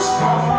Stop.